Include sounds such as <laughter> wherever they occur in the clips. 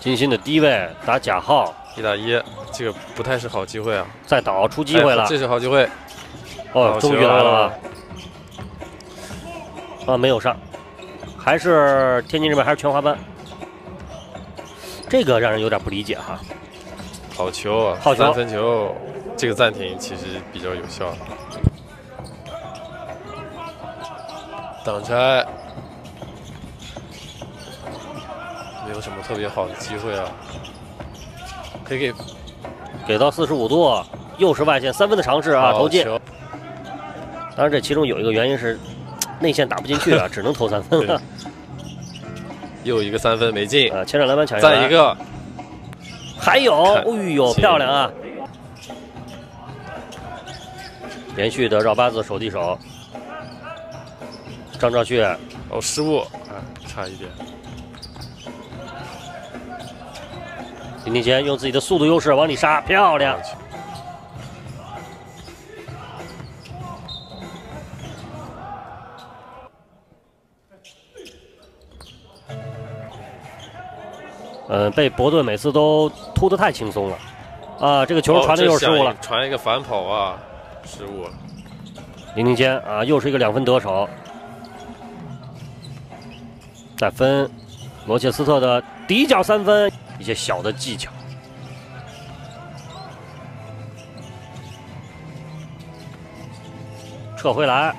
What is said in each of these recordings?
金鑫的低位打假号，一打一，这个不太是好机会啊！再倒出机会了，这是好机会。哦，终于来了啊！啊，没有上，还是天津这边还是全华班，这个让人有点不理解哈。好球啊！好球！三分球，这个暂停其实比较有效。挡拆，没有什么特别好的机会啊。可以给，给到四十五度，又是外线三分的尝试啊，投进。当然，这其中有一个原因是 <tsk> 内线打不进去啊，<laughs> 只能投三分了。又一个三分没进啊！前场篮板抢下再一个，还有，哎呦，漂亮啊！连续的绕八字手递手。张兆旭，哦，失误啊，差一点。林庭谦用自己的速度优势往里杀，漂亮。嗯，被伯顿每次都突的太轻松了，啊，这个球传的又是失误了，传一个反跑啊，失误了。林庭谦啊，又是一个两分得手。再分，罗切斯特的底角三分，一些小的技巧，撤回来，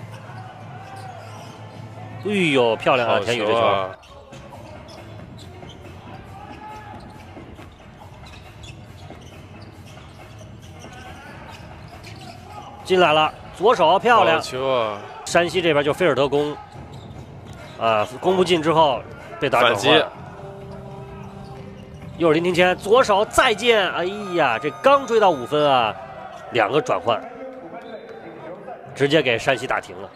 哎呦，漂亮啊，田宇这球，进来了，左手漂亮，球啊，山西这边就菲尔德攻。啊，攻不进之后被打反击，又是林庭谦左手再见，哎呀，这刚追到五分啊，两个转换，直接给山西打停了。